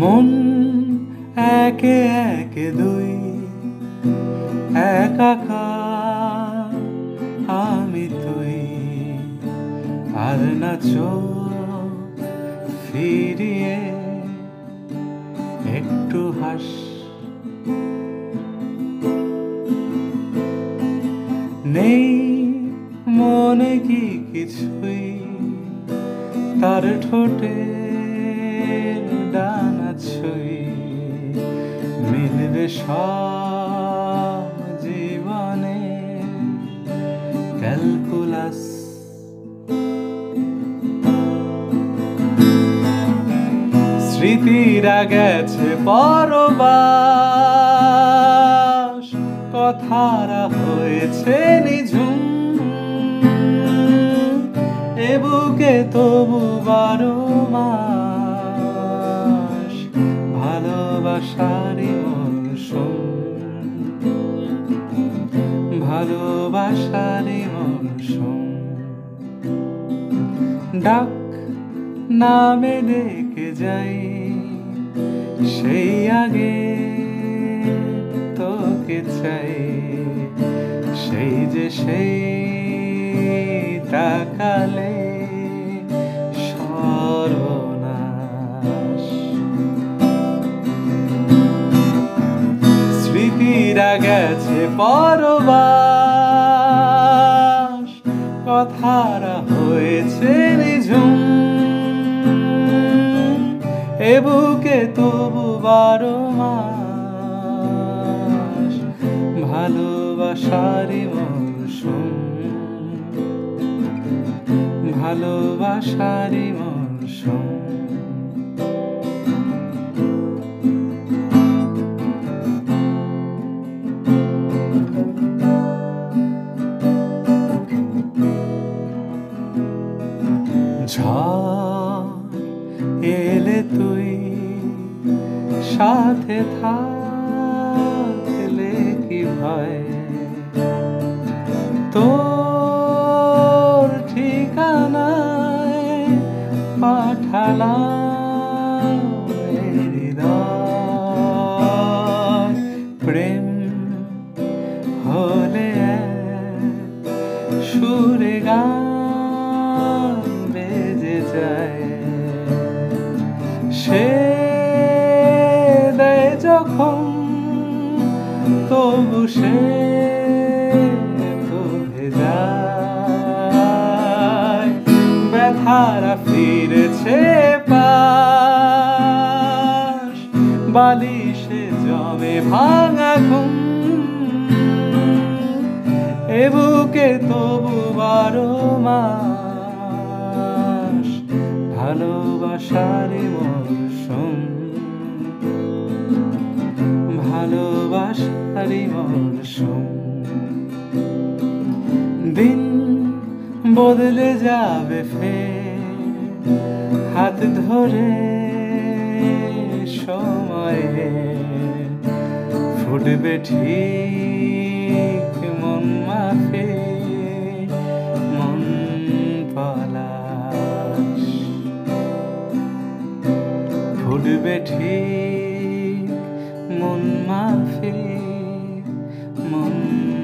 মন একে একে দুই, একাকার আমি তুই। আর না চোখ ফিরিয়ে একটু হাস। নেই মনে কি কিছুই তার ঠোঁটে ছুই মিলবে সব জীবনে। ক্যালকুলাস। স্মৃতিরা গেছে পরবাস। কথারা হয়েছে নিঝুম। এ বুকে তবু বারো মাস। ভালোবাসারই মৌসুম ভালোবাসারই মৌসুম ডাক নামে ডেকে যাই, সেই আগে তোকে চাই। সেই যে সেই তাকালে স্মৃতিরা গেছে পরবাস। কথারা হয়েছে নিঝুম। এ বুকে তবু বারো মাস। ভালোবাসারই মৌসুম ভালোবাসারি মৌসুম সাথে থাকলে কি ভয় তোর ঠিকানায় পাঠালাম হৃদয়। প্রেম হলে সুরে গান সে তো ভেজায় ব্যথারা ফিরেছে পাশ। বালিশে জমে ভাঙা ঘুম। এ বুকে তবু বারো মাস। ভালোবাসারই মৌসুম মৌসুম দিন বদলে যাবে ফের, হাত ধরে সময়ে ফুটবে ঠিক মন মাফে, মন পলাশ। ফুটবে ঠিক মন মাফে। も。